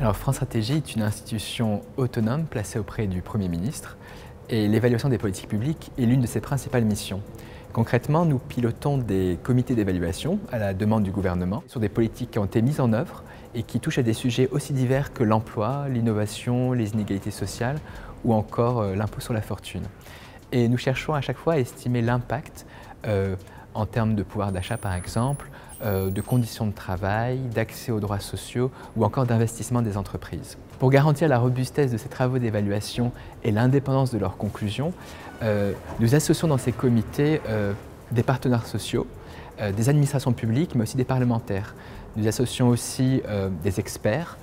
Alors France Stratégie est une institution autonome placée auprès du Premier ministre et l'évaluation des politiques publiques est l'une de ses principales missions. Concrètement, nous pilotons des comités d'évaluation à la demande du gouvernement sur des politiques qui ont été mises en œuvre et qui touchent à des sujets aussi divers que l'emploi, l'innovation, les inégalités sociales ou encore euh, l'impôt sur la fortune. Et nous cherchons à chaque fois à estimer l'impact euh, en termes de pouvoir d'achat par exemple, euh, de conditions de travail, d'accès aux droits sociaux ou encore d'investissement des entreprises. Pour garantir la robustesse de ces travaux d'évaluation et l'indépendance de leurs conclusions, euh, nous associons dans ces comités euh, des partenaires sociaux, des administrations publiques, mais aussi des parlementaires. Nous associons aussi des experts,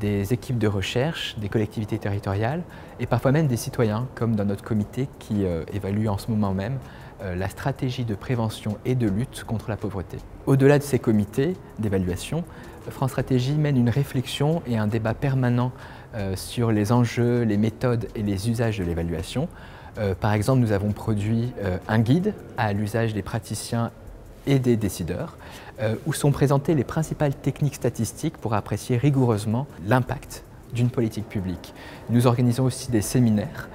des équipes de recherche, des collectivités territoriales et parfois même des citoyens, comme dans notre comité qui évalue en ce moment même euh, la stratégie de prévention et de lutte contre la pauvreté. Au-delà de ces comités d'évaluation, France Stratégie mène une réflexion et un débat permanent euh, sur les enjeux, les méthodes et les usages de l'évaluation. Euh, par exemple, nous avons produit un guide à l'usage des praticiens et des décideurs, où sont présentées les principales techniques statistiques pour apprécier rigoureusement l'impact d'une politique publique. Nous organisons aussi des séminaires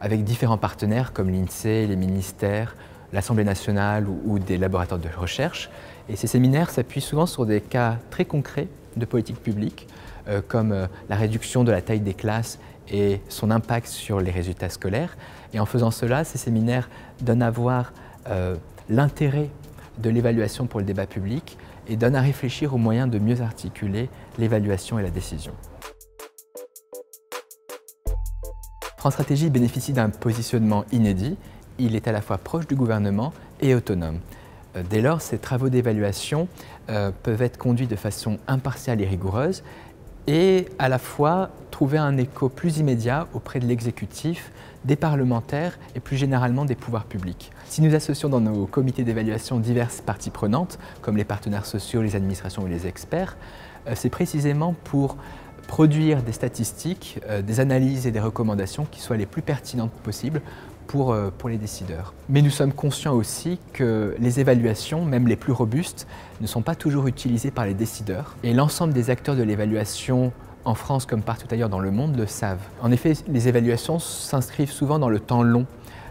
avec différents partenaires comme l'INSEE, les ministères, l'Assemblée nationale ou, des laboratoires de recherche. Et ces séminaires s'appuient souvent sur des cas très concrets de politique publique, euh, comme euh, la réduction de la taille des classes et son impact sur les résultats scolaires. Et en faisant cela, ces séminaires donnent à voir euh, l'intérêt de l'évaluation pour le débat public et donnent à réfléchir aux moyens de mieux articuler l'évaluation et la décision. France Stratégie bénéficie d'un positionnement inédit. Il est à la fois proche du gouvernement et autonome. Euh, dès lors, ces travaux d'évaluation euh, peuvent être conduits de façon impartiale et rigoureuse et à la fois trouver un écho plus immédiat auprès de l'exécutif, des parlementaires et plus généralement des pouvoirs publics. Si nous associons dans nos comités d'évaluation diverses parties prenantes, comme les partenaires sociaux, les administrations ou les experts, euh, c'est précisément pour produire des statistiques, euh, des analyses et des recommandations qui soient les plus pertinentes possibles pour, euh, pour les décideurs. Mais nous sommes conscients aussi que les évaluations, même les plus robustes, ne sont pas toujours utilisées par les décideurs. Et l'ensemble des acteurs de l'évaluation en France comme partout ailleurs dans le monde le savent. En effet, les évaluations s'inscrivent souvent dans le temps long,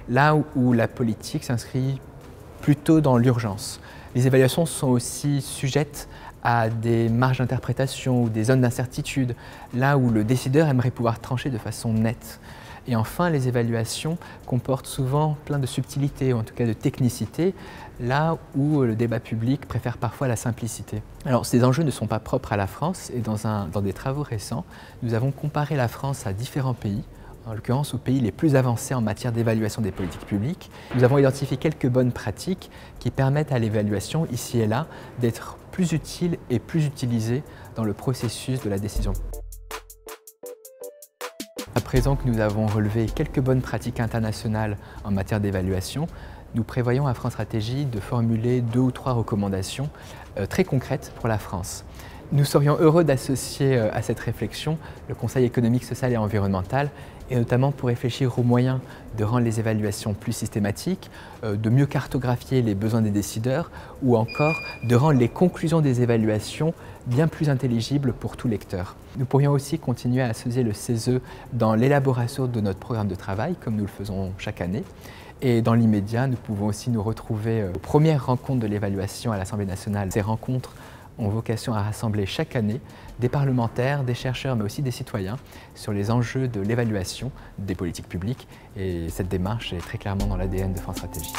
là où la politique s'inscrit plutôt dans l'urgence. Les évaluations sont aussi sujettes à des marges d'interprétation ou des zones d'incertitude, là où le décideur aimerait pouvoir trancher de façon nette. Et enfin, les évaluations comportent souvent plein de subtilités, ou en tout cas de technicité, là où le débat public préfère parfois la simplicité. Alors, ces enjeux ne sont pas propres à la France, et dans, un, dans des travaux récents, nous avons comparé la France à différents pays, en l'occurrence aux pays les plus avancés en matière d'évaluation des politiques publiques. Nous avons identifié quelques bonnes pratiques qui permettent à l'évaluation, ici et là, d'être plus utile et plus utilisée dans le processus de la décision. Présent que nous avons relevé quelques bonnes pratiques internationales en matière d'évaluation, nous prévoyons à France Stratégie de formuler deux ou trois recommandations euh, très concrètes pour la France. Nous serions heureux d'associer euh, à cette réflexion le Conseil économique, social et environnemental, et notamment pour réfléchir aux moyens de rendre les évaluations plus systématiques, euh, de mieux cartographier les besoins des décideurs, ou encore de rendre les conclusions des évaluations bien plus intelligibles pour tout lecteur. Nous pourrions aussi continuer à associer le CESE dans l'élaboration de notre programme de travail, comme nous le faisons chaque année. Et dans l'immédiat, nous pouvons aussi nous retrouver euh, aux premières rencontres de l'évaluation à l'Assemblée nationale. Ces rencontres ont vocation à rassembler chaque année des parlementaires, des chercheurs, mais aussi des citoyens sur les enjeux de l'évaluation des politiques publiques. Et cette démarche est très clairement dans l'ADN de France Stratégie.